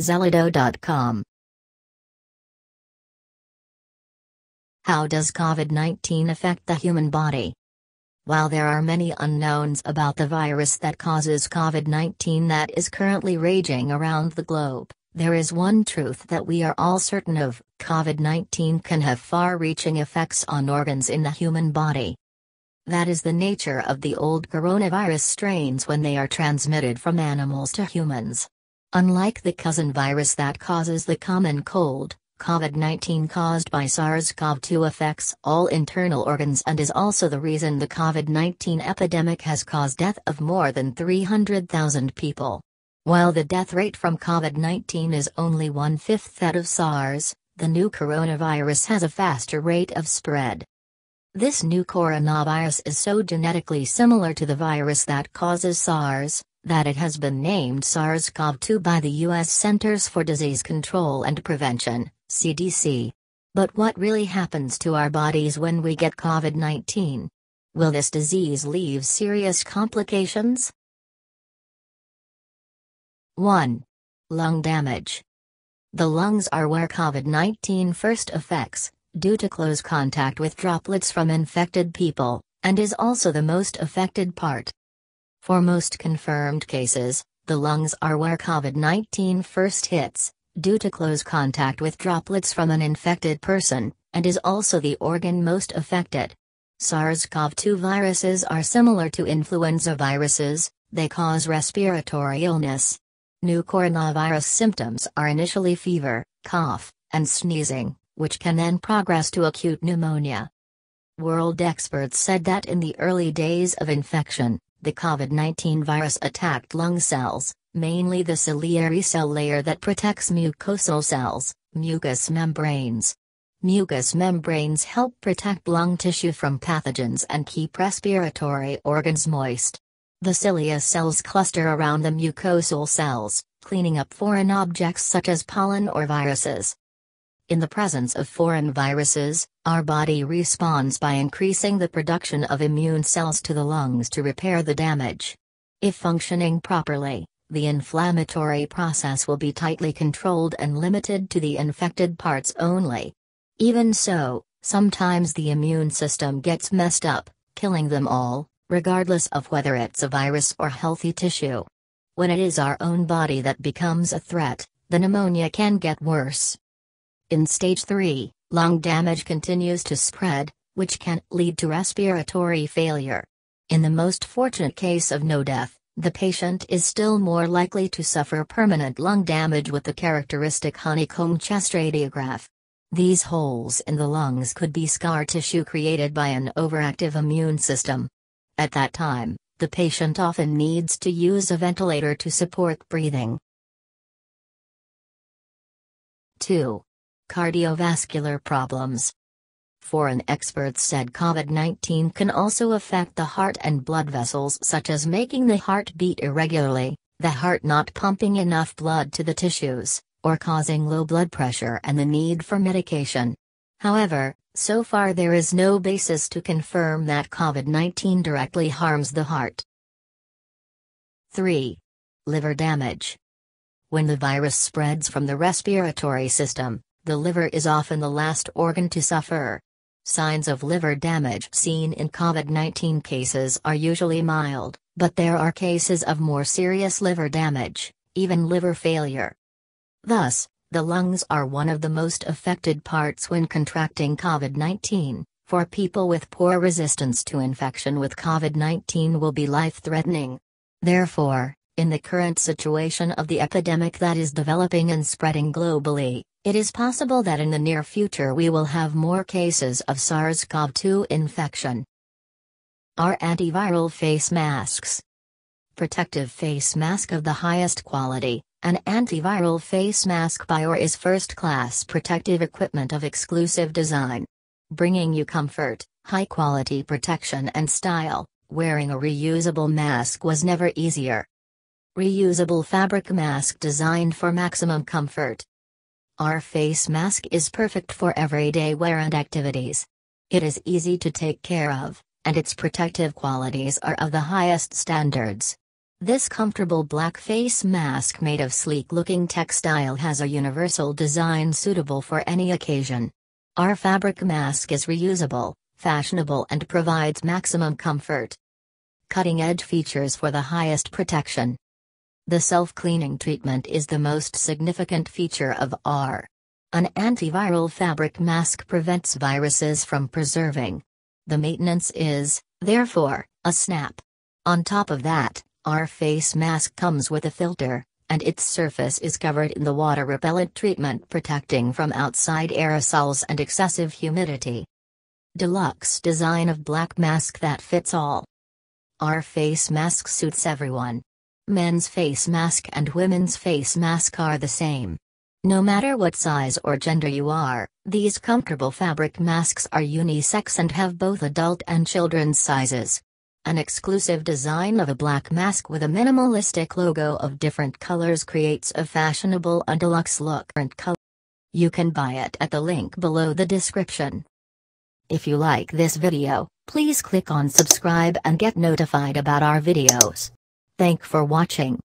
Zeledo.com. How does COVID 19 affect the human body? While there are many unknowns about the virus that causes COVID 19 that is currently raging around the globe, there is one truth that we are all certain of COVID 19 can have far reaching effects on organs in the human body. That is the nature of the old coronavirus strains when they are transmitted from animals to humans. Unlike the cousin virus that causes the common cold, COVID 19 caused by SARS CoV 2 affects all internal organs and is also the reason the COVID 19 epidemic has caused death of more than 300,000 people. While the death rate from COVID 19 is only one fifth that of SARS, the new coronavirus has a faster rate of spread. This new coronavirus is so genetically similar to the virus that causes SARS, that it has been named SARS CoV 2 by the U.S. Centers for Disease Control and Prevention, CDC. But what really happens to our bodies when we get COVID 19? Will this disease leave serious complications? 1. Lung damage. The lungs are where COVID 19 first affects, due to close contact with droplets from infected people, and is also the most affected part. For most confirmed cases, the lungs are where COVID 19 first hits, due to close contact with droplets from an infected person, and is also the organ most affected. SARS CoV 2 viruses are similar to influenza viruses, they cause respiratory illness, New coronavirus symptoms are initially fever, cough, and sneezing, which can then progress to acute pneumonia. World experts said that in the early days of infection, the COVID 19 virus attacked lung cells, mainly the ciliary cell layer that protects mucosal cells, mucous membranes. Mucous membranes help protect lung tissue from pathogens and keep respiratory organs moist. The cilia cells cluster around the mucosal cells, cleaning up foreign objects such as pollen or viruses. In the presence of foreign viruses, our body responds by increasing the production of immune cells to the lungs to repair the damage. If functioning properly, the inflammatory process will be tightly controlled and limited to the infected parts only. Even so, sometimes the immune system gets messed up, killing them all, regardless of whether it's a virus or healthy tissue. When it is our own body that becomes a threat, the pneumonia can get worse. In stage 3, lung damage continues to spread, which can lead to respiratory failure. In the most fortunate case of no death, the patient is still more likely to suffer permanent lung damage with the characteristic honeycomb chest radiograph. These holes in the lungs could be scar tissue created by an overactive immune system. At that time, the patient often needs to use a ventilator to support breathing. 2. Cardiovascular problems. Foreign experts said COVID 19 can also affect the heart and blood vessels, such as making the heart beat irregularly, the heart not pumping enough blood to the tissues, or causing low blood pressure and the need for medication. However, so far there is no basis to confirm that COVID-19 directly harms the heart. 3. Liver damage. When the virus spreads from the respiratory system, the liver is often the last organ to suffer. Signs of liver damage seen in COVID-19 cases are usually mild, but there are cases of more serious liver damage, even liver failure. Thus, the lungs are one of the most affected parts when contracting COVID 19. For people with poor resistance to infection with COVID 19 will be life threatening. Therefore, in the current situation of the epidemic that is developing and spreading globally, it is possible that in the near future we will have more cases of SARS CoV 2 infection. Our antiviral face masks. Protective face mask of the highest quality, an antiviral face mask by OR is first-class protective equipment of exclusive design. Bringing you comfort, high-quality protection and style, wearing a reusable mask was never easier. Reusable fabric mask designed for maximum comfort. Our face mask is perfect for everyday wear and activities. It is easy to take care of, and its protective qualities are of the highest standards. This comfortable black face mask made of sleek looking textile has a universal design suitable for any occasion. Our fabric mask is reusable, fashionable, and provides maximum comfort. Cutting edge features for the highest protection. The self cleaning treatment is the most significant feature of R. An antiviral fabric mask prevents viruses from preserving. The maintenance is, therefore, a snap. On top of that, our face mask comes with a filter, and its surface is covered in the water repellent treatment protecting from outside aerosols and excessive humidity. Deluxe design of black mask that fits all. Our face mask suits everyone. Men's face mask and women's face mask are the same. No matter what size or gender you are, these comfortable fabric masks are unisex and have both adult and children's sizes. An exclusive design of a black mask with a minimalistic logo of different colors creates a fashionable and deluxe look. You can buy it at the link below the description. If you like this video, please click on subscribe and get notified about our videos. Thank for watching.